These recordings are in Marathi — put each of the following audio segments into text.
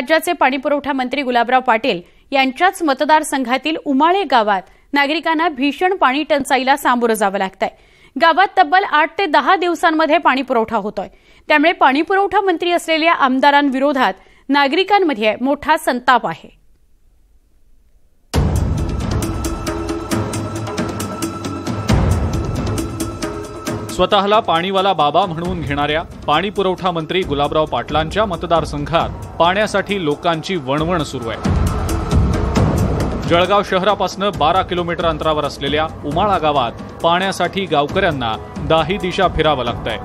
राज्याचे पाणीपुरवठा मंत्री गुलाबराव पाटील यांच्याच मतदारसंघातील उमाळे गावात नागरिकांना भीषण पाणी टंचाईला सामोरं जावं लागतंय. गावात तब्बल आठ ते दहा दिवसांमध्ये पाणीपुरवठा होतोय. त्यामुळे पाणीपुरवठा मंत्री असलेल्या आमदारांविरोधात नागरिकांमध्ये मोठा संताप आहे. स्वतःला पाणीवाला बाबा म्हणून घेणाऱ्या पाणी पुरवठा मंत्री गुलाबराव पाटलांच्या मतदारसंघात पाण्यासाठी लोकांची वणवण सुरू आहे. जळगाव शहरापासून बारा किलोमीटर अंतरावर असलेल्या उमाळा गावात पाण्यासाठी गावकऱ्यांना दाही दिशा फिरावं लागतंय.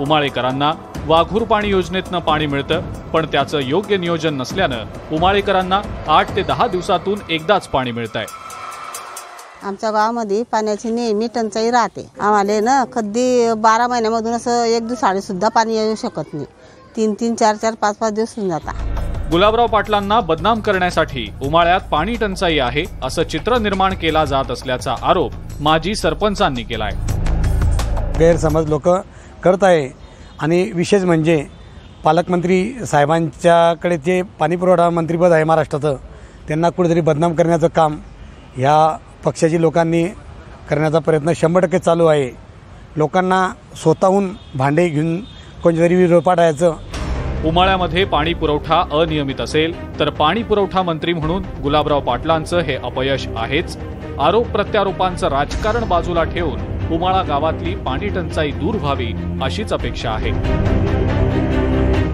उमाळेकरांना वाघूर पाणी योजनेतनं पाणी मिळतं पण त्याचं योग्य नियोजन नसल्यानं उमाळेकरांना आठ ते दहा दिवसातून एकदाच पाणी मिळत आहे आमच्या गावामध्ये पाण्याची नेहमी टंचाई राहते. आम्हाला ना कधी बारा महिन्यामधून असं एक दिवसाआड सुद्धा पाणी येऊ शकत नाही. तीन तीन चार चार पाच पाच दिवस होऊन जातात गुलाबराव पाटलांना बदनाम करण्यासाठी उमाळ्यात पाणी टंचाई आहे असं चित्र निर्माण केला जात असल्याचा आरोप माजी सरपंचांनी केलाय. गैरसमज लोक करत आहे. आणि विशेष म्हणजे पालकमंत्री साहेबांच्याकडे जे पाणीपुरवठा मंत्रीपद आहे महाराष्ट्राचं त्यांना कुठेतरी बदनाम करण्याचं काम ह्या पक्षाची लोकांनी करण्याचा प्रयत्न शंभर टक्के चालू आहे. लोकांना स्वतःहून भांडे घेऊन कोणत्यातरी विरोध पाठायचं उमाळ्यामध्ये पाणी पुरवठा अनियमित असेल तर पाणी पुरवठा मंत्री म्हणून गुलाबराव पाटलांचं हे अपयश आहेच. आरोप प्रत्यारोपांचं राजकारण बाजूला ठेवून उमाळा गावातली पाणी टंचाई दूर व्हावी अशीच अपेक्षा आहे.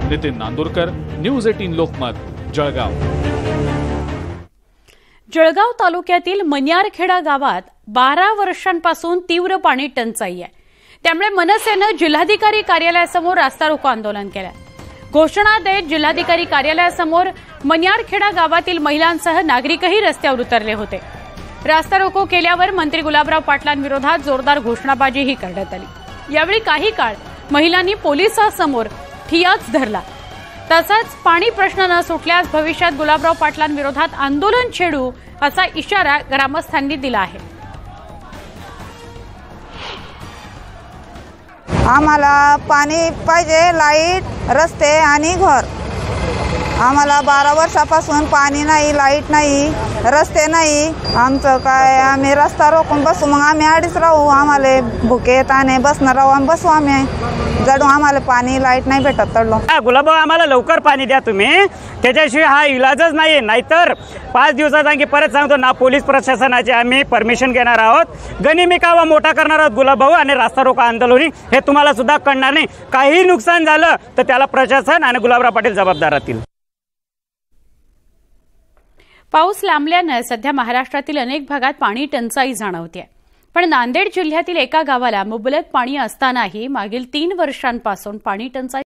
Nitin Nandurkar news eighteen Lokmat Jalgaon. Jalgaon तालुक्यातील मन्यारखेडा गावात बारा वर्षांपासून तीव्र पाणी टंचाई आहे. त्यामुळे मनसेनं जिल्हाधिकारी कार्यालयासमोर रास्ता रोको आंदोलन केलं. घोषणा देत जिल्हाधिकारी कार्यालयासमोर मन्यारखेडा गावातील महिलांसह नागरिकही रस्त्यावर उतरले होते. रास्ता रोको केल्यावर मंत्री गुलाबराव पाटलांविरोधात जोरदार घोषणाबाजीही करण्यात आली. यावेळी काही काळ महिलांनी पोलिसांसमोर ठियाच धरला. तसंच पाणी प्रश्न न सुटल्यास भविष्यात गुलाबराव पाटलांविरोधात आंदोलन छेडू असा इशारा ग्रामस्थांनी दिला आहे. आम्हाला पाणी पाहिजे लाइट रस्ते आणि घर. आम्हाला बारा वर्षापासून पाणी नाही लाइट नाही रस्ते नाही. आमचं काय आम्ही रस्ता रोखून बसू. मग आम्ही अडीच राहू. आम्हाला भुके ताने बसणार राहू आम्ही बसू आम्ही. जडू आम्हाला पाणी लाइट नाही भेटत तडलो. हा, आम्हाला लवकर पाणी द्या तुम्ही. त्याच्याशिवाय हा इलाजच नाही नाहीतर पाच दिवसात आणखी परत सांगतो ना पोलीस प्रशासनाचे आम्ही परमिशन घेणार आहोत. गनिमी कावा मोठा करणार आहोत गुलाबभाऊ आणि रास्ता रोका आंदोलन. हे तुम्हाला सुद्धा कळणार नाही. काही नुकसान झालं तर त्याला प्रशासन आणि गुलाबराव पाटील जबाबदार राहतील. पाऊस लांबल्यानं सध्या महाराष्ट्रातील अनेक भागात पाणी टंचाई जाणवते पण नांदेड जिल्ह्यातील एका गावाला मुबलक पाणी असतानाही मागील तीन वर्षांपासून पाणी टंचाई